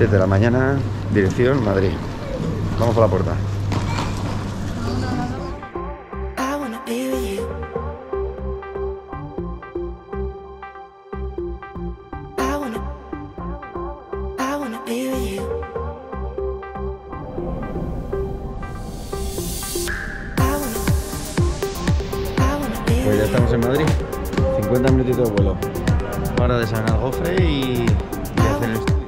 7 de la mañana, dirección Madrid. Vamos a la puerta. Pues ya estamos en Madrid. 50 minutitos de vuelo. Ahora de San Algofre y, y hacer el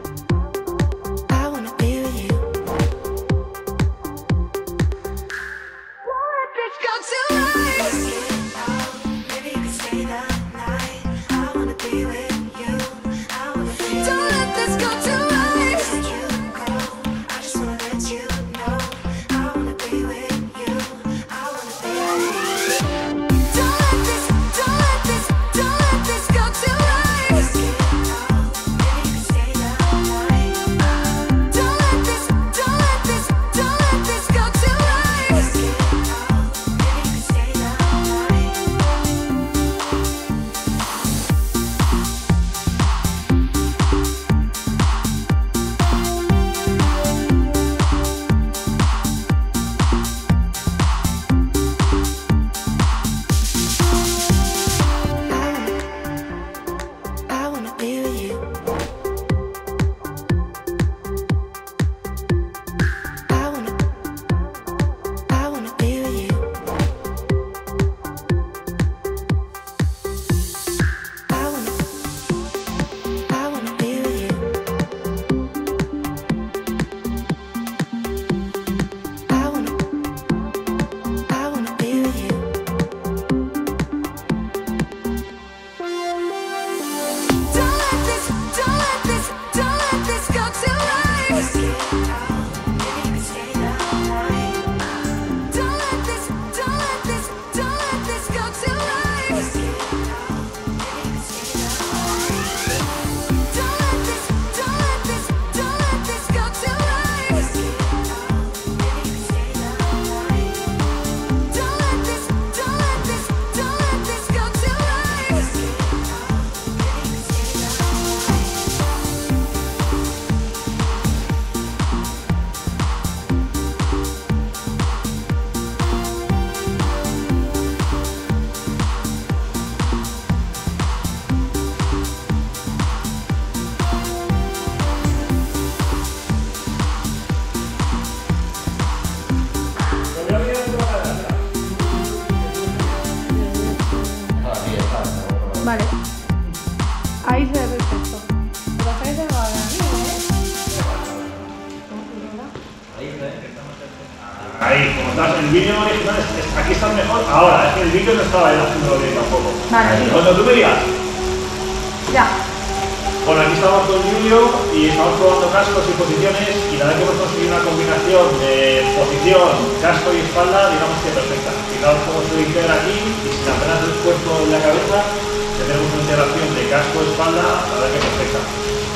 Vale. Ahí se ve perfecto. Lo hacéis de maravilla, Ahí, como estás el vídeo original, es- aquí estás mejor. Ahora, es que el vídeo no estaba haciendo bien tampoco. Vale. Cuando tú me digas, ¿eh? Ya. bueno, aquí estamos con Julio y estamos probando cascos y posiciones y la verdad que hemos conseguido una combinación de posición, casco y espalda, digamos que perfecta. Fijaos cómo se integra aquí y sin apenas el esfuerzo en la cabeza, tenemos una integración de casco y espalda, la verdad que perfecta.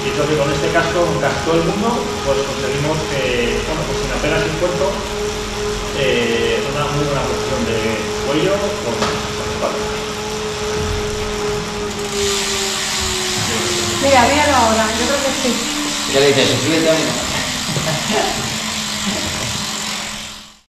Y creo que con este casco, con casi todo el mundo, pues conseguimos que, bueno, pues sin apenas esfuerzo, eh, una muy buena posición de cuello con con espalda. Mira, míralo ahora. Yo creo que sí. ¿Qué le dices? Suscríbete a mí.